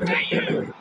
Damn.